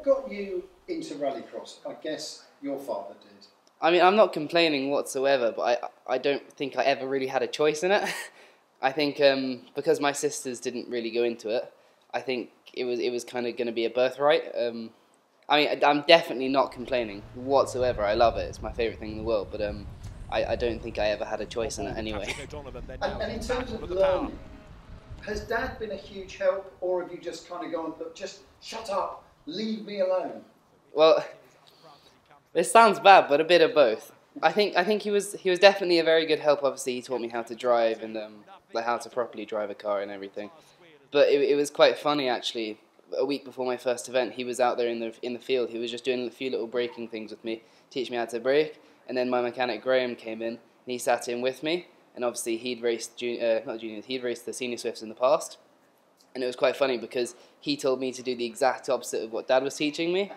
what got you into rallycross? I guess your father did. I mean, I'm not complaining whatsoever, but I I don't think I ever really had a choice in it. I think um, because my sisters didn't really go into it, I think it was it was kind of going to be a birthright. Um, I mean, I'm definitely not complaining whatsoever. I love it. It's my favorite thing in the world. But um, I, I don't think I ever had a choice in it anyway. And, and in terms of learning, has Dad been a huge help, or have you just kind of gone, look, just shut up, leave me alone? Well, this sounds bad, but a bit of both. I think I think he was he was definitely a very good help. Obviously, he taught me how to drive and um, like how to properly drive a car and everything. But it, it was quite funny actually. A week before my first event, he was out there in the in the field. He was just doing a few little braking things with me, teach me how to brake. And then my mechanic Graham came in and he sat in with me. And obviously he'd raced junior, uh, not juniors, he'd raced the senior Swifts in the past. And it was quite funny because he told me to do the exact opposite of what Dad was teaching me.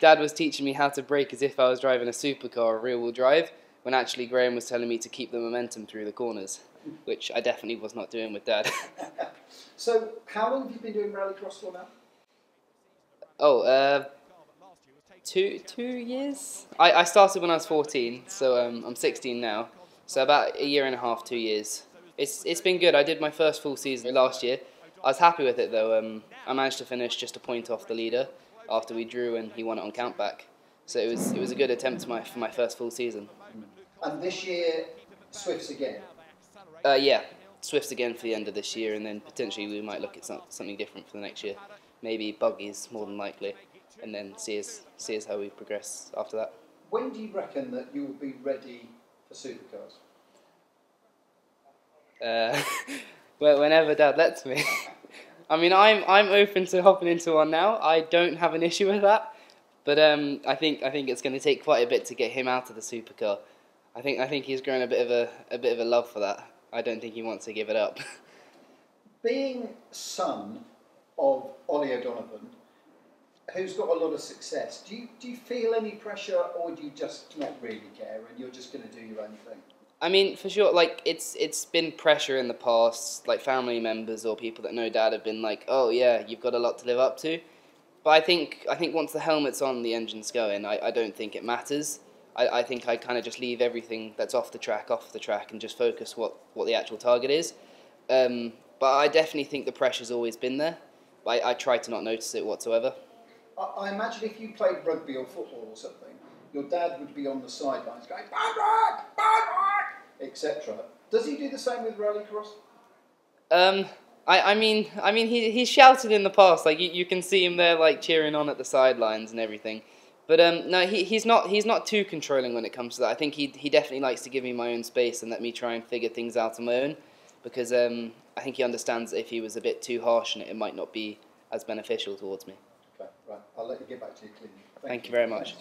Dad was teaching me how to brake as if I was driving a supercar, rear wheel drive, when actually Graham was telling me to keep the momentum through the corners, which I definitely was not doing with Dad. so, how long have you been doing rallycross for now? Oh, uh, two two years. I, I started when I was 14, so um, I'm 16 now. So about a year and a half, two years. It's it's been good. I did my first full season last year. I was happy with it though. Um, I managed to finish just a point off the leader after we drew and he won it on countback. So it was it was a good attempt my, for my first full season. And this year, Swifts again. Uh, yeah, Swifts again for the end of this year, and then potentially we might look at some, something different for the next year. Maybe buggies more than likely and then see us see us how we progress after that. When do you reckon that you will be ready for supercars? Uh, well, whenever Dad lets me. I mean, I'm I'm open to hopping into one now. I don't have an issue with that, but um, I think I think it's going to take quite a bit to get him out of the supercar. I think I think he's grown a bit of a a bit of a love for that. I don't think he wants to give it up. Being son of Ollie O'Donovan, who's got a lot of success, do you, do you feel any pressure or do you just not really care and you're just going to do your own thing? I mean, for sure, like it's it's been pressure in the past. Like family members or people that know Dad have been like, "Oh yeah, you've got a lot to live up to." But I think I think once the helmet's on, the engine's going. I, I don't think it matters. I, I think I kind of just leave everything that's off the track off the track and just focus what what the actual target is. Um, but I definitely think the pressure's always been there. I, I try to not notice it whatsoever. I, I imagine if you played rugby or football or something, your dad would be on the sidelines going, bad work, bad etc. Does he do the same with rallycross? Um, I, I mean, I mean, he he shouted in the past, like you, you can see him there, like cheering on at the sidelines and everything. But um, no, he, he's not he's not too controlling when it comes to that. I think he he definitely likes to give me my own space and let me try and figure things out on my own, because um, I think he understands that if he was a bit too harsh on it, it might not be as beneficial towards me. Okay, right. I'll let you get back to your clinic. Thank, Thank you. you very much.